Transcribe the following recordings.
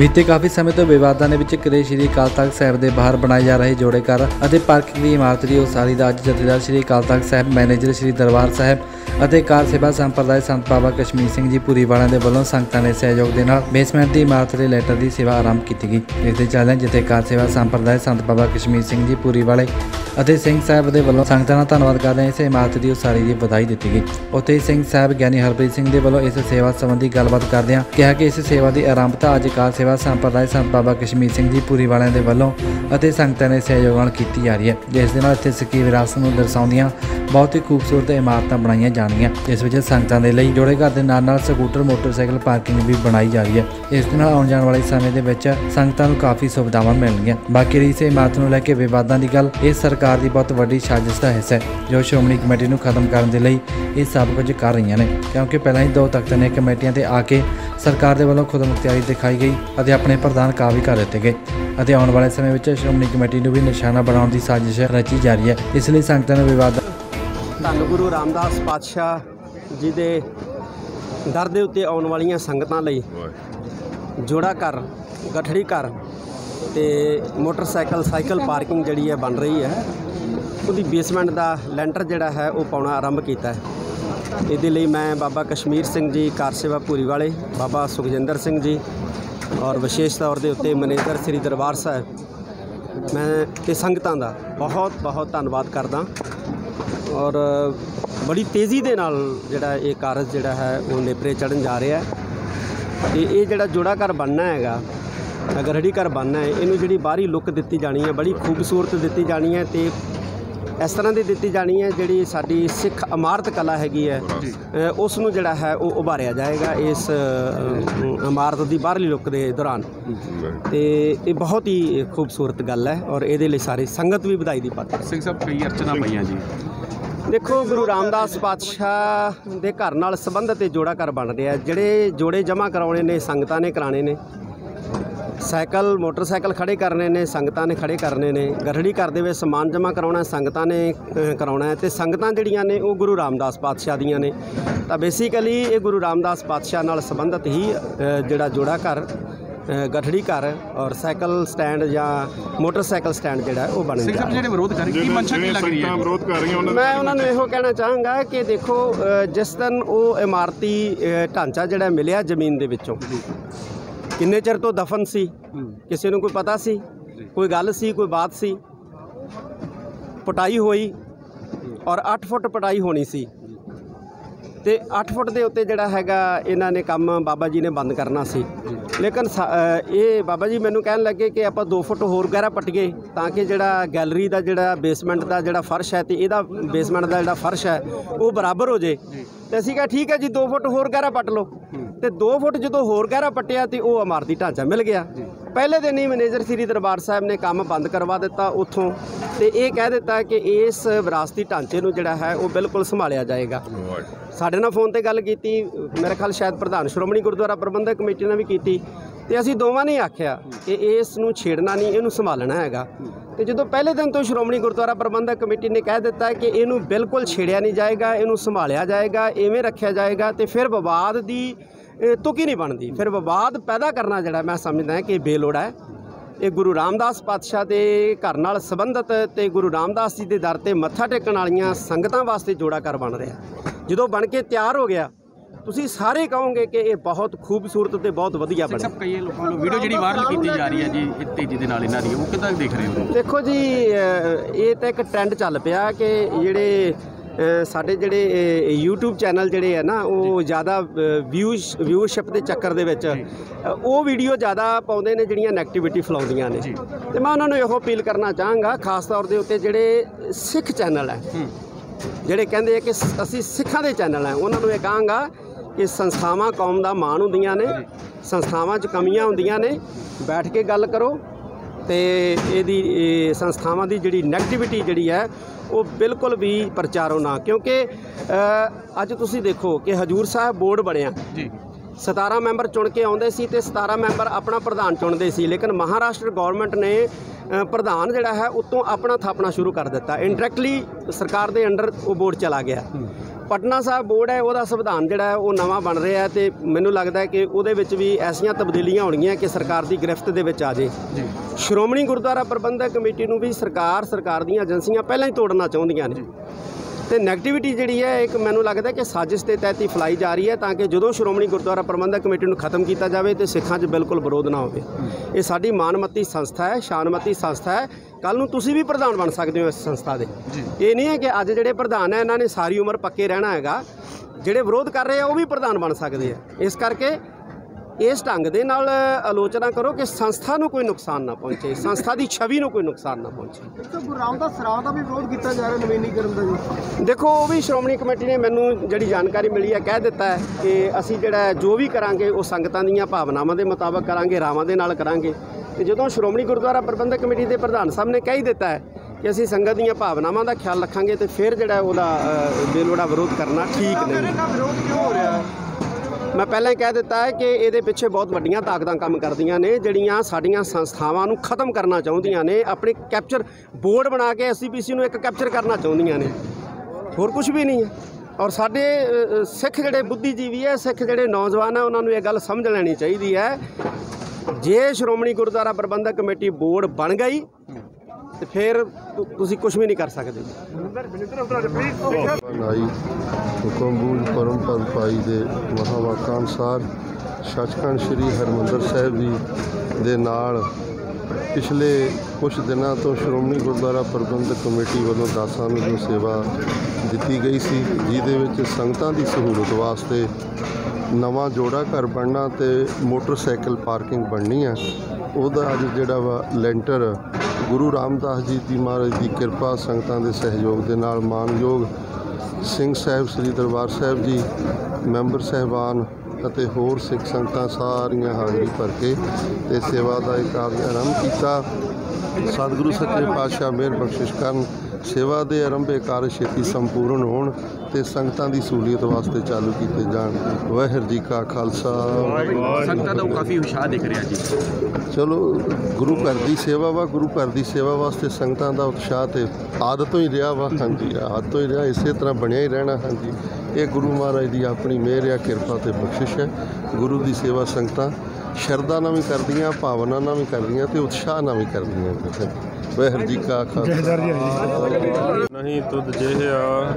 ਬੀਤੇ ਕਾਫੀ ਸਮੇਂ ਤੋਂ ਵਿਵਾਦਾਂ ਦੇ ਵਿੱਚ ਘਿਰੇ ਸ਼੍ਰੀ ਅਕਾਲ ਤਖਤ ਸਾਹਿਬ ਦੇ ਬਾਹਰ ਬਣਾਏ ਜਾ ਰਹੇ ਜੋੜੇ ਘਰ ਅਤੇ ਪਾਰਕਿੰਗ ਦੀ ਇਮਾਰਤ ਦੀ ਉਸਾਰੀ ਦਾ ਅੱਜ ਜਥੇਦਾਰ ਸ਼੍ਰੀ ਅਕਾਲ ਤਖਤ ਸਾਹਿਬ ਮੈਨੇਜਰ ਸ਼੍ਰੀ ਦਰਬਾਰ ਸਾਹਿਬ ਅਤੇ ਕਾਰ ਸੇਵਾ ਸੰਪਰਦਾਇ ਸੰਤ ਬਾਬਾ ਕਸ਼ਮੀਰ ਸਿੰਘ ਜੀ ਪੂਰੀ ਵਾਲਿਆਂ ਦੇ ਵੱਲੋਂ ਸੰਗਤਾਂ ਦੇ ਸਹਿਯੋਗ ਦੇ ਨਾਲ ਬੇਸਮੈਂਟ ਦੀ ਇਮਾਰਤ ਦੇ ਲੈਟਰ ਦੀ ਸੇਵਾ ਆਰੰਭ ਕੀਤੀ ਗਈ। ਇਸ ਦੇ ਚੱਲਦਿਆਂ ਜਿੱਥੇ ਕਾਰ ਸੇਵਾ ਸੰਪਰਦਾਇ ਸੰਤ ਬਾਬਾ ਕਸ਼ਮੀਰ ਸਿੰਘ ਜੀ ਪੂਰੀ ਵਾਲੇ ਅਤੇ ਸਿੰਘ ਸਾਹਿਬ ਦੇ ਵੱਲੋਂ ਸੰਗਤਾਂ ਦਾ ਧੰਨਵਾਦ ਕਰਦੇ ਇਸ ਇਮਾਰਤ ਦੀ ਉਸਾਰੀ ਦੀ ਵਧਾਈ ਦਿੱਤੀ ਗਈ। ਉੱਥੇ ਹੀ ਸਿੰਘ ਸਾਹਿਬ ਗਿਆਨੀ ਹਰਪ੍ਰੀਤ ਸਿੰਘ ਦੇ ਵੱਲੋਂ ਇਸ ਸੇਵਾ ਸੰਬੰਧੀ ਗੱਲਬਾਤ ਕਰਦਿਆਂ ਕਿਹਾ ਕਿ ਇਸ ਸੇਵਾ ਦੀ ਆਰੰਭਤਾ ਅੱਜ ਕਾਰ ਸੇਵਾ ਸੰਪਰਦਾਇ ਸੰਤ ਬਾਬਾ ਕਸ਼ਮੀਰ ਸਿੰਘ ਜੀ ਪੂਰੀ ਵਾਲਿਆਂ ਦੇ ਵੱਲੋਂ ਅਤੇ ਸੰਗਤਾਂ ਦੇ ਸਹਿਯੋਗ ਨਾਲ ਕੀਤੀ ਜਾ ਰਹੀ ਹੈ। ਜਿਸ ਦੇ ਨਾਲ ਇੱਥੇ ਸਿੱਖੀ ਵਿਰਾਸਤ ਨੂੰ ਦਰਸਾਉਂਦੀਆਂ ਬਹੁਤ ਹੀ ਖੂਬਸੂਰਤ ਇਮਾਰਤਾਂ ਬਣਾਈਆਂ ਜਾਣ ਜਾਣਗੀਆਂ ਇਸ ਵਿੱਚ ਸੰਗਤਾਂ ਦੇ ਲਈ ਜੋੜੇ ਘਰ ਦੇ ਨਾਲ ਨਾਲ ਸਕੂਟਰ, ਮੋਟਰਸਾਈਕਲ, ਪਾਰਕਿੰਗ ਵੀ ਬਣਾਈ ਜਾ ਰਹੀ ਹੈ। ਇਸ ਦੇ ਨਾਲ ਆਉਣ ਜਾਣ ਵਾਲੇ ਸਮੇਂ ਦੇ ਵਿੱਚ ਸੰਗਤਾਂ ਨੂੰ ਕਾਫੀ ਸੁਵਿਧਾਵਾਂ ਮਿਲਣਗੀਆਂ। ਬਾਕੀ ਰਹੀ ਇਸ ਇਮਾਰਤ ਨੂੰ ਲੈ ਕੇ ਵਿਵਾਦਾਂ ਦੀ ਗੱਲ, ਇਹ ਸਰਕਾਰ ਦੀ ਬਹੁਤ ਵੱਡੀ ਸਾਜ਼ਿਸ਼ ਦਾ ਹਿੱਸਾ ਹੈ, ਜੋ ਸ਼੍ਰੋਮਣੀ ਕਮੇਟੀ ਨੂੰ ਖਤਮ ਕਰਨ ਦੇ ਲਈ ਇਹ ਸਭ ਕੁਝ ਕਰ ਰਹੀਆਂ ਨੇ। ਕਿਉਂਕਿ ਪਹਿਲਾਂ ਹੀ ਦੋ ਤਖ਼ਤਾਂ ਨੇ ਕਮੇਟੀਆਂ ਤੇ ਆ ਕੇ ਸਰਕਾਰ ਦੇ ਵੱਲੋਂ ਖੁਦਮੁਖਤਿਆਰੀ ਦਿਖਾਈ ਗਈ ਅਤੇ ਆਪਣੇ ਪ੍ਰਧਾਨ ਕਾਬੂ ਕਰ ਦਿੱਤੇ ਗਏ। ਅਤੇ ਆਉਣ ਵਾਲੇ ਸਮੇਂ ਵਿੱਚ ਸ਼੍ਰੋਮਣੀ ਕਮੇਟੀ ਨੂੰ ਵੀ ਨਿਸ਼ਾਨਾ ਬਣਾਉਣ ਦੀ ਸਾਜ਼ਿਸ਼ ਰਚੀ ਜਾ ਰਹੀ ਹੈ। ਇਸ ਲਈ ਸੰਗਤਾਂ ਨੂੰ ਵਿਵਾਦ ਧੰਨ ਗੁਰੂ ਰਾਮਦਾਸ ਪਾਤਸ਼ਾਹ ਜੀ ਦੇ ਦਰ ਦੇ ਉੱਤੇ ਆਉਣ ਵਾਲੀਆਂ ਸੰਗਤਾਂ ਲਈ ਜੋੜਾ ਘਰ, ਗਠੜੀ ਘਰ ਤੇ ਮੋਟਰਸਾਈਕਲ, ਸਾਈਕਲ ਪਾਰਕਿੰਗ ਜਿਹੜੀ ਹੈ ਬਣ ਰਹੀ ਹੈ। ਉਹਦੀ ਬੇਸਮੈਂਟ ਦਾ ਲੈਂਟਰ ਜਿਹੜਾ ਹੈ ਉਹ ਪਾਉਣਾ ਆਰੰਭ ਕੀਤਾ ਹੈ। ਇਹਦੇ ਲਈ ਮੈਂ ਬਾਬਾ ਕਸ਼ਮੀਰ ਸਿੰਘ ਜੀ, ਕਾਰ ਸੇਵਾ ਪੂਰੀ ਵਾਲੇ, ਬਾਬਾ ਸੁਖਜਿੰਦਰ ਸਿੰਘ ਜੀ ਔਰ ਵਿਸ਼ੇਸ਼ ਤੌਰ ਦੇ ਉੱਤੇ ਮੈਨੇਜਰ ਸ੍ਰੀ ਦਰਬਾਰ ਸਾਹਿਬ, ਮੈਂ ਤੇ ਸੰਗਤਾਂ ਦਾ ਬਹੁਤ ਬਹੁਤ ਧੰਨਵਾਦ ਕਰਦਾ। ਔਰ ਬੜੀ ਤੇਜ਼ੀ ਦੇ ਨਾਲ ਜਿਹੜਾ ਇਹ ਕਾਰਜ ਜਿਹੜਾ ਹੈ ਉਹ ਨੇਪਰੇ ਚੜਨ ਜਾ ਰਿਹਾ ਹੈ। ਤੇ ਇਹ ਜਿਹੜਾ ਜੋੜਾ ਘਰ ਬਣਨਾ ਹੈਗਾ ਗਰੜੀ ਘਰ ਬਣਨਾ ਹੈ ਇਹਨੂੰ ਜਿਹੜੀ ਬਾਹਰੀ ਲੁੱਕ ਦਿੱਤੀ ਜਾਣੀ ਹੈ ਬੜੀ ਖੂਬਸੂਰਤ ਦਿੱਤੀ ਜਾਣੀ ਹੈ ਤੇ ਇਸ ਤਰ੍ਹਾਂ ਦੀ ਦਿੱਤੀ ਜਾਣੀ ਹੈ ਜਿਹੜੀ ਸਾਡੀ ਸਿੱਖ ਇਮਾਰਤ ਕਲਾ ਹੈਗੀ ਹੈ ਉਸ ਨੂੰ ਜਿਹੜਾ ਹੈ ਉਹ ਉਭਾਰਿਆ ਜਾਏਗਾ ਇਸ ਇਮਾਰਤ ਦੀ ਬਾਹਰਲੀ ਲੁੱਕ ਦੇ ਦੌਰਾਨ। ਤੇ ਇਹ ਬਹੁਤ ਹੀ ਖੂਬਸੂਰਤ ਗੱਲ ਹੈ ਔਰ ਇਹਦੇ ਲਈ ਸਾਰੀ ਸੰਗਤ ਵੀ ਵਧਾਈ ਦੀ ਪਾਤਰ। ਸਿੰਘ ਸਾਹਿਬ ਕਈ ਅਰਚਨਾ ਪਈਆਂ ਜੀ। ਦੇਖੋ, ਗੁਰੂ ਰਾਮਦਾਸ ਪਾਤਸ਼ਾਹ ਦੇ ਘਰ ਨਾਲ ਸੰਬੰਧਿਤ ਇਹ ਜੋੜਾ ਘਰ ਬਣ ਰਿਹਾ। ਜਿਹੜੇ ਜੋੜੇ ਜਮ੍ਹਾਂ ਕਰਾਉਣੇ ਨੇ, ਸੰਗਤਾਂ ਨੇ ਕਰਾਣੇ ਨੇ। ਸਾਈਕਲ, ਮੋਟਰਸਾਈਕਲ ਖੜੇ ਕਰਨੇ ਨੇ, ਸੰਗਤਾਂ ਨੇ ਖੜੇ ਕਰਨੇ ਨੇ। ਗਰੜੀ ਘਰ ਦੇ ਵਿੱਚ ਸਮਾਨ ਜਮ੍ਹਾਂ ਕਰਾਉਣਾ, ਸੰਗਤਾਂ ਨੇ ਕਰਾਉਣਾ ਹੈ ਤੇ ਸੰਗਤਾਂ ਜਿਹੜੀਆਂ ਨੇ, ਉਹ ਗੁਰੂ ਰਾਮਦਾਸ ਪਾਤਸ਼ਾਹ ਦੀਆਂ ਨੇ। ਤਾਂ ਬੇਸਿਕਲੀ ਇਹ ਗੁਰੂ ਰਾਮਦਾਸ ਪਾਤਸ਼ਾਹ ਨਾਲ ਸੰਬੰਧਿਤ ਹੀ ਜਿਹੜਾ ਜੋੜਾ ਘਰ ਗਠੜੀ ਘਰ ਔਰ ਸਾਈਕਲ ਸਟੈਂਡ ਜਾਂ ਮੋਟਰਸਾਈਕਲ ਸਟੈਂਡ ਜਿਹੜਾ ਉਹ ਸਾਹਿਬ ਰਿਹਾ ਜਿਹੜੇ ਵਿਰੋਧ ਕਰ ਰਹੇ ਕੀ ਮਨਸ਼ਾ ਕੀ ਲੱਗ ਰਹੀ ਹੈ? ਵਿਰੋਧ ਕਰ ਰਹੀਆਂ ਉਹਨਾਂ ਮੈਂ ਉਹਨਾਂ ਨੂੰ ਇਹੋ ਕਹਿਣਾ ਚਾਹਾਂਗਾ ਕਿ ਦੇਖੋ ਜਿਸ ਦਿਨ ਉਹ ਇਮਾਰਤੀ ਢਾਂਚਾ ਜਿਹੜਾ ਮਿਲਿਆ ਜ਼ਮੀਨ ਦੇ ਵਿੱਚੋਂ ਕਿੰਨੇ ਚਿਰ ਤੋਂ ਦਫਨ ਸੀ? ਕਿਸੇ ਨੂੰ ਕੋਈ ਪਤਾ ਸੀ? ਕੋਈ ਗੱਲ ਸੀ ਕੋਈ ਬਾਤ ਸੀ? ਪਟਾਈ ਹੋਈ ਔਰ 8 ਫੁੱਟ ਪਟਾਈ ਹੋਣੀ ਸੀ। ਤੇ 8 ਫੁੱਟ ਦੇ ਉੱਤੇ ਜਿਹੜਾ ਹੈਗਾ ਇਹਨਾਂ ਨੇ ਕੰਮ ਬਾਬਾ ਜੀ ਨੇ ਬੰਦ ਕਰਨਾ ਸੀ। ਲੇਕਿਨ ਇਹ ਬਾਬਾ ਜੀ ਮੈਨੂੰ ਕਹਿਣ ਲੱਗੇ ਕਿ ਆਪਾਂ 2 ਫੁੱਟ ਹੋਰ ਗਹਿਰਾ ਪੱਟੀਏ ਤਾਂ ਕਿ ਜਿਹੜਾ ਗੈਲਰੀ ਦਾ ਜਿਹੜਾ ਬੇਸਮੈਂਟ ਦਾ ਜਿਹੜਾ ਫਰਸ਼ ਹੈ ਤੇ ਇਹਦਾ ਬੇਸਮੈਂਟ ਦਾ ਜਿਹੜਾ ਫਰਸ਼ ਹੈ ਉਹ ਬਰਾਬਰ ਹੋ ਜੇ। ਤੇ ਅਸੀਂ ਕਿਹਾ ਠੀਕ ਹੈ ਜੀ 2 ਫੁੱਟ ਹੋਰ ਗਹਿਰਾ ਪੱਟ ਲਓ। ਤੇ 2 ਫੁੱਟ ਜਦੋਂ ਹੋਰ ਗਹਿਰਾ ਪੱਟਿਆ ਤੇ ਉਹ ਇਮਾਰਤੀ ਢਾਂਚਾ ਮਿਲ ਗਿਆ। ਪਹਿਲੇ ਦਿਨ ਹੀ ਮੈਨੇਜਰ ਸ੍ਰੀ ਦਰਬਾਰ ਸਾਹਿਬ ਨੇ ਕੰਮ ਬੰਦ ਕਰਵਾ ਦਿੱਤਾ ਉੱਥੋਂ ਤੇ ਇਹ ਕਹਿ ਦਿੱਤਾ ਕਿ ਇਸ ਵਿਰਾਸਤੀ ਢਾਂਚੇ ਨੂੰ ਜਿਹੜਾ ਹੈ ਉਹ ਬਿਲਕੁਲ ਸੰਭਾਲਿਆ ਜਾਏਗਾ। ਸਾਡੇ ਨਾਲ ਫੋਨ ਤੇ ਗੱਲ ਕੀਤੀ ਮੇਰੇ ਖਿਆਲ ਸ਼ਾਇਦ ਪ੍ਰਧਾਨ ਸ਼੍ਰੋਮਣੀ ਗੁਰਦੁਆਰਾ ਪ੍ਰਬੰਧਕ ਕਮੇਟੀ ਨੇ ਵੀ ਕੀਤੀ ਤੇ ਅਸੀਂ ਦੋਵਾਂ ਨੇ ਆਖਿਆ ਕਿ ਇਸ ਨੂੰ ਛੇੜਨਾ ਨਹੀਂ ਇਹਨੂੰ ਸੰਭਾਲਣਾ ਹੈਗਾ। ਤੇ ਜਦੋਂ ਪਹਿਲੇ ਦਿਨ ਤੋਂ ਸ਼੍ਰੋਮਣੀ ਗੁਰਦੁਆਰਾ ਪ੍ਰਬੰਧਕ ਕਮੇਟੀ ਨੇ ਕਹਿ ਦਿੱਤਾ ਕਿ ਇਹਨੂੰ ਬਿਲਕੁਲ ਛੇੜਿਆ ਨਹੀਂ ਜਾਏਗਾ ਇਹਨੂੰ ਸੰਭਾਲਿਆ ਜਾਏਗਾ ਐਵੇਂ ਰੱਖਿਆ ਜਾਏਗਾ ਤੇ ਫਿਰ ਵਿਵਾਦ ਦੀ ਤੁਕੀ ਨਹੀਂ ਬਣਦੀ। ਫਿਰ ਵਿਵਾਦ ਪੈਦਾ ਕਰਨਾ ਜਿਹੜਾ ਮੈਂ ਸਮਝਦਾ ਕਿ ਇਹ ਬੇਲੋੜਾ ਹੈ। ਇਹ ਗੁਰੂ ਰਾਮਦਾਸ ਪਾਤਸ਼ਾਹ ਦੇ ਘਰ ਨਾਲ ਸੰਬੰਧਿਤ ਤੇ ਗੁਰੂ ਰਾਮਦਾਸ ਜੀ ਦੇ ਦਰ ਤੇ ਮੱਥਾ ਟੇਕਣ ਵਾਲੀਆਂ ਸੰਗਤਾਂ ਵਾਸਤੇ ਜੋੜਾ ਘਰ ਬਣ ਰਿਹਾ। ਜਦੋਂ ਬਣ ਕੇ ਤਿਆਰ ਹੋ ਗਿਆ ਤੁਸੀਂ ਸਾਰੇ ਕਹੋਗੇ ਕਿ ਇਹ ਬਹੁਤ ਖੂਬਸੂਰਤ ਤੇ ਬਹੁਤ ਵਧੀਆ ਬਣਿਆ। ਸਾਹਿਬ ਕਈ ਲੋਕਾਂ ਵੱਲੋਂ ਵੀਡੀਓ ਜਿਹੜੀ ਵਾਇਰਲ ਕੀਤੀ ਜਾ ਰਹੀ ਹੈ ਜੀ ਇਹ ਤੇਜ਼ੀ ਦੇ ਨਾਲ ਇਹਨਾਂ ਦੀ ਉਹ ਕਿੱਦਾਂ ਦੇਖ ਰਹੇ ਹੋ ਦੇਖੋ ਜੀ ਇਹ ਤਾਂ ਇੱਕ ਟ੍ਰੈਂਡ ਚੱਲ ਪਿਆ ਕਿ ਜਿਹੜੇ ਸਾਡੇ ਜਿਹੜੇ YouTube ਚੈਨਲ ਜਿਹੜੇ ਆ ਨਾ ਉਹ ਜ਼ਿਆਦਾ ਵਿਊਜ਼ ਵਿਊਅਰਸ਼ਿਪ ਦੇ ਚੱਕਰ ਦੇ ਵਿੱਚ ਉਹ ਵੀਡੀਓ ਜ਼ਿਆਦਾ ਪਾਉਂਦੇ ਨੇ ਜਿਹੜੀਆਂ ਨੈਗੇਟਿਵਿਟੀ ਫੈਲਾਉਂਦੀਆਂ ਨੇ। ਤੇ ਮੈਂ ਉਹਨਾਂ ਨੂੰ ਇਹੋ ਅਪੀਲ ਕਰਨਾ ਚਾਹਾਂਗਾ ਖਾਸ ਤੌਰ ਦੇ ਉੱਤੇ ਜਿਹੜੇ ਸਿੱਖ ਚੈਨਲ ਹੈ। ਜਿਹੜੇ ਕਹਿੰਦੇ ਆ ਕਿ ਅਸੀਂ ਸਿੱਖਾਂ ਦੇ ਚੈਨਲ ਹੈ ਉਹਨਾਂ ਨੂੰ ਇਹ ਕਹਾਂਗਾ ਕਿ ਸੰਸਥਾਵਾਂ ਕੌਮ ਦਾ ਮਾਣ ਹੁੰਦੀਆਂ ਨੇ ਸੰਸਥਾਵਾਂ 'ਚ ਕਮੀਆਂ ਹੁੰਦੀਆਂ ਨੇ। ਬੈਠ ਕੇ ਗੱਲ ਕਰੋ ਤੇ ਇਹਦੀ ਇਹ ਸੰਸਥਾਵਾਂ ਦੀ ਜਿਹੜੀ ਨੈਗੇਟਿਵਿਟੀ ਜਿਹੜੀ ਹੈ ਉਹ ਬਿਲਕੁਲ ਵੀ ਪ੍ਰਚਾਰੋ ਨਾ ਕਿਉਂਕਿ ਅੱਜ ਤੁਸੀਂ ਦੇਖੋ ਕਿ ਹਜੂਰ ਸਾਹਿਬ ਬੋਰਡ ਬਣਿਆ। ਜੀ। 17 ਮੈਂਬਰ ਚੁਣ ਕੇ ਆਉਂਦੇ ਸੀ ਤੇ 17 ਮੈਂਬਰ ਆਪਣਾ ਪ੍ਰਧਾਨ ਚੁਣਦੇ ਸੀ ਲੇਕਿਨ ਮਹਾਰਾਸ਼ਟਰ ਗਵਰਨਮੈਂਟ ਨੇ ਪ੍ਰਧਾਨ ਜਿਹੜਾ ਹੈ ਉਤੋਂ ਆਪਣਾ ਥਾਪਣਾ ਸ਼ੁਰੂ ਕਰ ਦਿੱਤਾ। ਇਨਡਾਇਰੈਕਟਲੀ ਸਰਕਾਰ ਦੇ ਅੰਡਰ ਉਹ ਬੋਰਡ ਚਲਾ ਗਿਆ। ਪਟਨਾ ਸਾਹਿਬ ਬੋਰਡ ਹੈ ਉਹਦਾ ਸੰਵਿਧਾਨ ਜਿਹੜਾ ਉਹ ਨਵਾਂ ਬਣ ਰਿਹਾ ਤੇ ਮੈਨੂੰ ਲੱਗਦਾ ਕਿ ਉਹਦੇ ਵਿੱਚ ਵੀ ਐਸੀਆਂ ਤਬਦੀਲੀਆਂ ਹੋਣਗੀਆਂ ਕਿ ਸਰਕਾਰ ਦੀ ਗ੍ਰਿਫਤ ਦੇ ਵਿੱਚ ਆ ਜੇ। ਜੀ। ਸ਼੍ਰੋਮਣੀ ਗੁਰਦੁਆਰਾ ਪ੍ਰਬੰਧਕ ਕਮੇਟੀ ਨੂੰ ਵੀ ਸਰਕਾਰ ਸਰਕਾਰ ਦੀਆਂ ਏਜੰਸੀਆਂ ਪਹਿਲਾਂ ਹੀ ਤੋੜਨਾ ਚਾਹੁੰਦੀਆਂ ਨੇ। ਤੇ ਨੈਗੇਟਿਵਿਟੀ ਜਿਹੜੀ ਹੈ ਇੱਕ ਮੈਨੂੰ ਲੱਗਦਾ ਕਿ ਸਾਜ਼ਿਸ਼ ਦੇ ਤਹਿਤ ਹੀ ਫਲਾਈ ਜਾ ਰਹੀ ਹੈ ਤਾਂ ਕਿ ਜਦੋਂ ਸ਼੍ਰੋਮਣੀ ਗੁਰਦੁਆਰਾ ਪ੍ਰਬੰਧਕ ਕਮੇਟੀ ਨੂੰ ਖਤਮ ਕੀਤਾ ਜਾਵੇ ਤੇ ਸਿੱਖਾਂ 'ਚ ਬਿਲਕੁਲ ਵਿਰੋਧ ਨਾ ਹੋਵੇ। ਇਹ ਸਾਡੀ ਮਾਨਮਤੀ ਸੰਸਥਾ ਹੈ ਸ਼ਾਨਮਤੀ ਸੰਸਥਾ ਹੈ। ਕੱਲ ਨੂੰ ਤੁਸੀਂ ਵੀ ਪ੍ਰਧਾਨ ਬਣ ਸਕਦੇ ਹੋ ਇਸ ਸੰਸਥਾ ਦੇ। ਇਹ ਨਹੀਂ ਹੈ ਕਿ ਅੱਜ ਜਿਹੜੇ ਪ੍ਰਧਾਨ ਹੈ ਇਹਨਾਂ ਨੇ ਸਾਰੀ ਉਮਰ ਪੱਕੇ ਰਹਿਣਾ ਹੈਗਾ। ਜਿਹੜੇ ਵਿਰੋਧ ਕਰ ਰਹੇ ਆ ਉਹ ਵੀ ਪ੍ਰਧਾਨ ਬਣ ਸਕਦੇ ਆ। ਇਸ ਕਰਕੇ ਇਸ ਢੰਗ ਦੇ ਨਾਲ ਆਲੋਚਨਾ ਕਰੋ ਕਿ ਸੰਸਥਾ ਨੂੰ ਕੋਈ ਨੁਕਸਾਨ ਨਾ ਪਹੁੰਚੇ ਸੰਸਥਾ ਦੀ ਛਵੀ ਨੂੰ ਕੋਈ ਨੁਕਸਾਨ ਨਾ ਪਹੁੰਚੇ। ਇੱਕ ਗੁਰੂ ਰਾਮਦਾਸ ਸਰਾਹ ਦਾ ਵੀ ਵਿਰੋਧ ਕੀਤਾ ਜਾ ਰਿਹਾ ਨਵੀਨੀਕਰਨ ਦਾ ਜੀ। ਦੇਖੋ ਉਹ ਵੀ ਸ਼੍ਰੋਮਣੀ ਕਮੇਟੀ ਨੇ ਮੈਨੂੰ ਜਿਹੜੀ ਜਾਣਕਾਰੀ ਮਿਲੀ ਹੈ ਕਹਿ ਦਿੱਤਾ ਹੈ ਕਿ ਅਸੀਂ ਜਿਹੜਾ ਜੋ ਵੀ ਕਰਾਂਗੇ ਉਹ ਸੰਗਤਾਂ ਦੀਆਂ ਭਾਵਨਾਵਾਂ ਦੇ ਮੁਤਾਬਕ ਕਰਾਂਗੇ ਰਾਵਾਂ ਦੇ ਨਾਲ ਕਰਾਂਗੇ। ਤੇ ਜਦੋਂ ਸ਼੍ਰੋਮਣੀ ਗੁਰਦੁਆਰਾ ਪ੍ਰਬੰਧਕ ਕਮੇਟੀ ਦੇ ਪ੍ਰਧਾਨ ਸਾਹਿਬ ਨੇ ਕਹਿ ਹੀ ਦਿੱਤਾ ਹੈ ਕਿ ਅਸੀਂ ਸੰਗਤ ਦੀਆਂ ਭਾਵਨਾਵਾਂ ਦਾ ਖਿਆਲ ਰੱਖਾਂਗੇ ਤੇ ਫਿਰ ਜਿਹੜਾ ਉਹਦਾ ਬੇਲੋੜਾ ਵਿਰੋਧ ਕਰਨਾ ਠੀਕ ਨਹੀਂ। ਵਿਰੋਧ ਕਿਉਂ ਹੋ ਰਿਹਾ? ਹੈ ਮੈਂ ਪਹਿਲਾਂ ਹੀ ਕਹਿ ਦਿੱਤਾ ਹੈ ਕਿ ਇਹਦੇ ਪਿੱਛੇ ਬਹੁਤ ਵੱਡੀਆਂ ਤਾਕਤਾਂ ਕੰਮ ਕਰਦੀਆਂ ਨੇ, ਜਿਹੜੀਆਂ ਸਾਡੀਆਂ ਸੰਸਥਾਵਾਂ ਨੂੰ ਖਤਮ ਕਰਨਾ ਚਾਹੁੰਦੀਆਂ ਨੇ, ਆਪਣੇ ਕੈਪਚਰ ਬੋਰਡ ਬਣਾ ਕੇ ਐਸਸੀਪੀਸੀ ਨੂੰ ਇੱਕ ਕੈਪਚਰ ਕਰਨਾ ਚਾਹੁੰਦੀਆਂ ਨੇ। ਹੋਰ ਕੁਝ ਵੀ ਨਹੀਂ ਹੈ। ਔਰ ਸਾਡੇ ਸਿੱਖ ਜਿਹੜੇ ਬੁੱਧੀਜੀਵੀ ਹੈ, ਸਿੱਖ ਜਿਹੜੇ ਨੌਜਵਾਨ ਹੈ, ਉਹਨਾਂ ਨੂੰ ਇਹ ਗੱਲ ਸਮਝ ਲੈਣੀ ਚਾਹੀਦੀ ਹੈ। ਜੇ ਸ਼੍ਰੋਮਣੀ ਗੁਰਦੁਆਰਾ ਪ੍ਰਬੰਧਕ ਕਮੇਟੀ ਬੋਰਡ ਬਣ ਗਈ, ਤੇ ਫਿਰ ਤੁ- ਤੁਸੀਂ ਕੁਝ ਵੀ ਨਹੀਂ ਕਰ ਸਕਦੇ। ਬਣਾਈ ਹੁਕਮ ਬੂਝ ਪਰਮ ਪਦ ਪਾਈ ਦੇ ਮਹਾਵਾਕਾਂ ਅਨੁਸਾਰ ਸੱਚਖੰਡ ਸ੍ਰੀ ਹਰਿਮੰਦਰ ਸਾਹਿਬ ਜੀ ਦੇ ਨਾਲ ਪਿਛਲੇ ਕੁਝ ਦਿਨਾਂ ਤੋਂ ਸ਼੍ਰੋਮਣੀ ਗੁਰਦੁਆਰਾ ਪ੍ਰਬੰਧਕ ਕਮੇਟੀ ਵੱਲੋਂ ਦਾਸਾਂ ਨੂੰ ਜੋ ਸੇਵਾ ਦਿੱਤੀ ਗਈ ਸੀ, ਜਿਹਦੇ ਵਿੱਚ ਸੰਗਤਾਂ ਦੀ ਸਹੂਲਤ ਵਾਸਤੇ ਨਵਾਂ ਜੋੜਾ ਘਰ ਬਣਨਾ ਤੇ ਮੋਟਰਸਾਈਕਲ ਪਾਰਕਿੰਗ ਬਣਨੀ ਆ। ਉਹਦਾ ਅੱਜ ਜਿਹੜਾ ਵਾ ਲੈਂਟਰ ਗੁਰੂ ਰਾਮਦਾਸ ਜੀ ਦੀ ਮਹਾਰਾਜ ਦੀ ਕਿਰਪਾ, ਸੰਗਤਾਂ ਦੇ ਸਹਿਯੋਗ ਦੇ ਨਾਲ ਮਾਨਯੋਗ ਸਿੰਘ ਸਾਹਿਬ, ਸ੍ਰੀ ਦਰਬਾਰ ਸਾਹਿਬ ਜੀ, ਮੈਂਬਰ ਸਹਿਬਾਨ ਅਤੇ ਹੋਰ ਸਿੱਖ ਸੰਗਤਾਂ ਸਾਰੀਆਂ ਹਾਜ਼ਰੀ ਭਰ ਕੇ ਤੇ ਸੇਵਾ ਦਾ ਇਹ ਕਾਰਜ ਆਰੰਭ ਕੀਤਾ। ਸਤਿਗੁਰੂ ਸੱਚੇ ਪਾਤਸ਼ਾਹ ਮਿਹਰ ਬਖਸ਼ਿਸ਼ ਕਰਨ। ਸੇਵਾ ਦੇ ਆਰੰਭੇ ਕਾਰਜ ਛੇਤੀ ਸੰਪੂਰਨ ਹੋਣ ਤੇ ਸੰਗਤਾਂ ਦੀ ਸਹੂਲੀਅਤ ਵਾਸਤੇ ਚਾਲੂ ਕੀਤੇ ਜਾਣ। ਵਾਹਿਗੁਰੂ ਜੀ ਕਾ ਖਾਲਸਾ। ਸੰਗਤਾਂ ਦਾ ਕਾਫੀ ਉਤਸ਼ਾਹ ਦਿਖ ਰਿਹਾ ਜੀ। ਚਲੋ ਗੁਰੂ ਘਰ ਦੀ ਸੇਵਾ ਵਾ ਗੁਰੂ ਘਰ ਦੀ ਸੇਵਾ ਵਾਸਤੇ ਸੰਗਤਾਂ ਦਾ ਉਤਸ਼ਾਹ ਤੇ ਆਦਤ ਹੀ ਰਿਹਾ ਵਾ। ਹਾਂਜੀ ਆਦਤ ਹੀ ਰਿਹਾ ਇਸੇ ਤਰ੍ਹਾਂ ਬਣਿਆ ਹੀ ਰਹਿਣਾ। ਹਾਂਜੀ ਇਹ ਗੁਰੂ ਮਹਾਰਾਜ ਦੀ ਆਪਣੀ ਮਿਹਰ ਆ ਕਿਰਪਾ ਤੇ ਬਖਸ਼ਿਸ਼ ਹੈ। ਗੁਰੂ ਦੀ ਸੇਵਾ ਸੰਗਤਾਂ ਸ਼ਰਧਾ ਨਾਲ ਵੀ ਕਰਦੀਆਂ ਭਾਵਨਾ ਨਾਲ ਵੀ ਕਰਦੀਆਂ ਤੇ ਉਤਸ਼ਾਹ ਨਾਲ ਵੀ ਕਰਦੀਆਂ ਵਾਹਿਗੁਰੂ ਜੀ ਕਾ ਖਾਲਸਾ। ਨਹੀਂ ਤੁਧ ਜਿਹਾ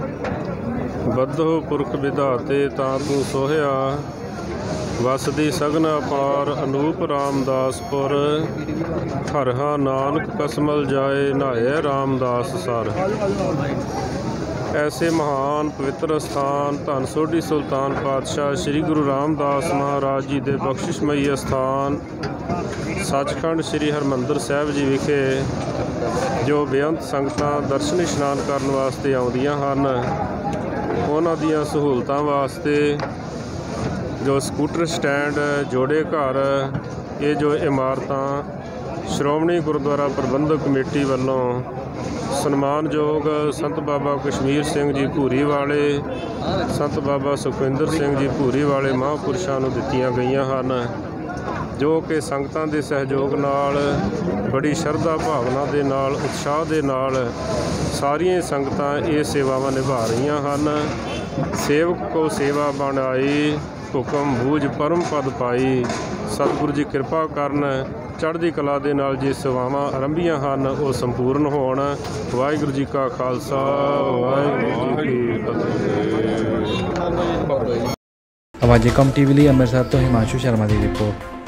ਬੱਧੋ ਪੁਰਖ ਵਿਧਾਤੇ ਤਾਂ ਤੂੰ ਸੋਹਿਆ। ਵਸਦੀ ਸਗਨ ਅਪਾਰ ਅਨੂਪ ਰਾਮਦਾਸਪੁਰ ਹਰਹਾ ਨਾਨਕ ਕਸਮਲ ਜਾਏ ਨਾਏ ਰਾਮਦਾਸ ਸਰ। ਐਸੇ ਮਹਾਨ ਪਵਿੱਤਰ ਸਥਾਨ ਧੰਨ ਸੋਢੀ ਸੁਲਤਾਨ ਪਾਤਸ਼ਾਹ ਸ੍ਰੀ ਗੁਰੂ ਰਾਮਦਾਸ ਮਹਾਰਾਜ ਜੀ ਦੇ ਬਖਸ਼ਿਸ਼ਮਈ ਅਸਥਾਨ, ਸੱਚਖੰਡ ਸ੍ਰੀ ਹਰਮੰਦਰ ਸਾਹਿਬ ਜੀ ਵਿਖੇ ਜੋ ਬੇਅੰਤ ਸੰਗਤਾਂ ਦਰਸ਼ਨ ਇਸ਼ਨਾਨ ਕਰਨ ਵਾਸਤੇ ਆਉਂਦੀਆਂ ਹਨ, ਉਹਨਾਂ ਦੀਆਂ ਸਹੂਲਤਾਂ ਵਾਸਤੇ ਜੋ ਸਕੂਟਰ ਸਟੈਂਡ, ਜੋੜੇ ਘਰ, ਇਹ ਜੋ ਇਮਾਰਤਾਂ ਸ਼੍ਰੋਮਣੀ ਗੁਰਦੁਆਰਾ ਪ੍ਰਬੰਧਕ ਕਮੇਟੀ ਵੱਲੋਂ ਸਨਮਾਨਯੋਗ ਸੰਤ ਬਾਬਾ ਕਸ਼ਮੀਰ ਸਿੰਘ ਜੀ ਭੂਰੀ ਵਾਲੇ, ਸੰਤ ਬਾਬਾ ਸੁਖਵਿੰਦਰ ਸਿੰਘ ਜੀ ਭੂਰੀ ਵਾਲੇ ਮਹਾਂਪੁਰਸ਼ਾਂ ਨੂੰ ਦਿੱਤੀਆਂ ਗਈਆਂ ਹਨ, ਜੋ ਕਿ ਸੰਗਤਾਂ ਦੇ ਸਹਿਯੋਗ ਨਾਲ, ਬੜੀ ਸ਼ਰਧਾ ਭਾਵਨਾ ਦੇ ਨਾਲ, ਉਤਸ਼ਾਹ ਦੇ ਨਾਲ ਸਾਰੀਆਂ ਸੰਗਤਾਂ ਇਹ ਸੇਵਾਵਾਂ ਨਿਭਾ ਰਹੀਆਂ ਹਨ। ਸੇਵਕ ਕੋ ਸੇਵਾ ਬਣਾਈ, ਹੁਕਮ ਬੂਝ ਪਰਮ ਪਦ ਪਾਈ, ਸਤਿਗੁਰੂ ਜੀ ਕਿਰਪਾ ਕਰਨ ਚੜ੍ਹਦੀ ਕਲਾ ਦੇ ਨਾਲ ਜੇ ਸੇਵਾਵਾਂ ਆਰੰਭੀਆਂ ਹਨ, ਉਹ ਸੰਪੂਰਨ ਹੋਣ। ਵਾਹਿਗੁਰੂ ਜੀ ਕਾ ਖਾਲਸਾ, ਵਾਹਿਗੁਰੂ ਜੀ ਕੀ ਫਤਿਹ। ਆਵਾਜ਼ੇ ਕਮ ਟੀਵੀ ਲਈ ਅੰਮ੍ਰਿਤਸਰ ਤੋਂ ਹਿਮਾਂਸ਼ੂ ਸ਼ਰਮਾ ਦੀ ਰਿਪੋਰਟ